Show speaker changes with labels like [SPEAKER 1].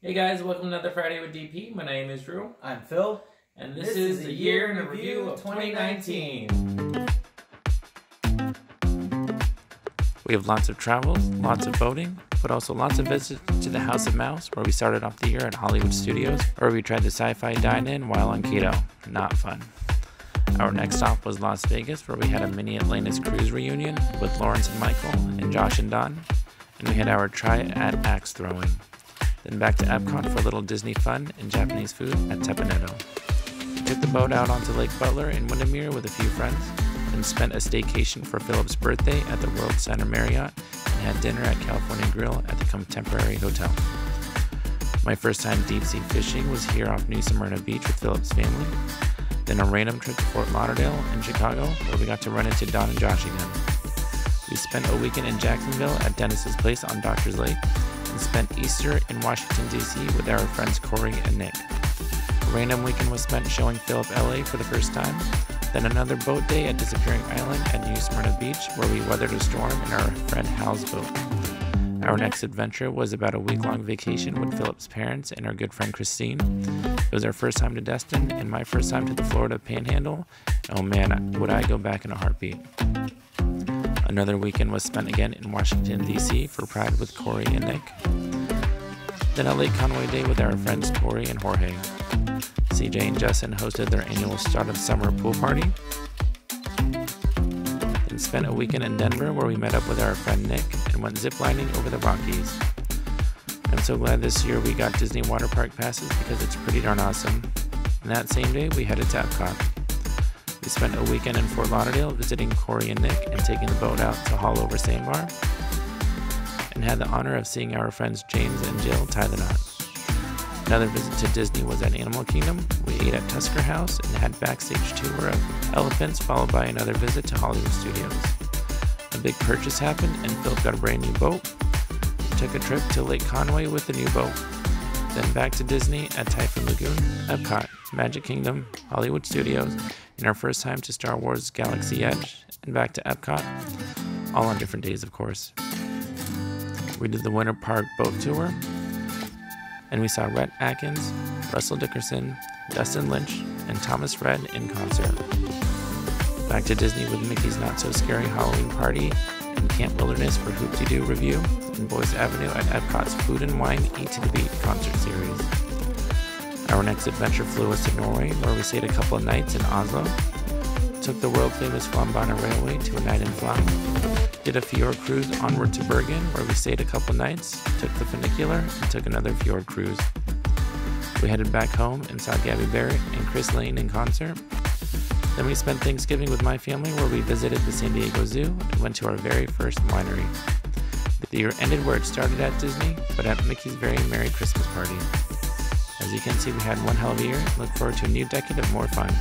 [SPEAKER 1] Hey guys, welcome to another Friday with DP. My name is Drew,
[SPEAKER 2] I'm Phil.
[SPEAKER 1] and this, is the year in review of 2019. We have lots of travels, lots of boating, but also lots of visits to the House of Mouse, where we started off the year at Hollywood Studios, where we tried the sci fi dine in while on keto. Not fun. Our next stop was Las Vegas, where we had a mini Atlantis cruise reunion with Lawrence and Michael, and Josh and Don, and we had our try at axe throwing. Then back to Epcot for a little Disney fun and Japanese food at Teppan Edo. We took the boat out onto Lake Butler in Windermere with a few friends, and spent a staycation for Philip's birthday at the World Center Marriott and had dinner at California Grill at the Contemporary Hotel. My first time deep sea fishing was here off New Smyrna Beach with Philip's family. Then a random trip to Fort Lauderdale and Chicago where we got to run into Don and Josh again. We spent a weekend in Jacksonville at Dennis's place on Doctor's Lake and spent Easter in Washington, D.C. with our friends Corey and Nick. A random weekend was spent showing Philip LA for the first time, then another boat day at Disappearing Island at New Smyrna Beach where we weathered a storm in our friend Hal's boat. Our next adventure was about a week long vacation with Philip's parents and our good friend Christine. It was our first time to Destin and my first time to the Florida Panhandle. Oh man, would I go back in a heartbeat. Another weekend was spent again in Washington, D.C. for Pride with Corey and Nick. Then a Lake Conway day with our friends Tori and Jorge. CJ and Justin hosted their annual start of summer pool party. Then spent a weekend in Denver where we met up with our friend Nick and went ziplining over the Rockies. I'm so glad this year we got Disney water park passes because it's pretty darn awesome. And that same day we headed to Epcot. We spent a weekend in Fort Lauderdale visiting Corey and Nick and taking the boat out to Haulover Sandbar. And had the honor of seeing our friends James and Jill tie the knot. Another visit to Disney was at Animal Kingdom. We ate at Tusker House and had backstage tour of elephants, followed by another visit to Hollywood Studios. A big purchase happened, and Phil got a brand new boat. We took a trip to Lake Conway with the new boat. Then back to Disney at Typhoon Lagoon, Epcot, Magic Kingdom, Hollywood Studios, and our first time to Star Wars Galaxy Edge, and back to Epcot, all on different days, of course. We did the Winter Park boat tour, and we saw Rhett Akins, Russell Dickerson, Dustin Lynch, and Thomas Rhett in concert. Back to Disney with Mickey's Not So Scary Halloween Party and Camp Wilderness for Hoop Doo review, and Boyce Avenue at Epcot's Food and Wine Eat to the Beat concert series. Our next adventure flew us to Norway, where we stayed a couple of nights in Oslo. Took the world famous Flåmsbana Railway to a night in Flam. Did a fjord cruise onward to Bergen, where we stayed a couple nights. Took the funicular and took another fjord cruise. We headed back home and saw Gabby Barrett and Chris Lane in concert. Then we spent Thanksgiving with my family, where we visited the San Diego Zoo and went to our very first winery. The year ended where it started at Disney, but at Mickey's Very Merry Christmas Party. As you can see, we had one hell of a year. Look forward to a new decade of more fun.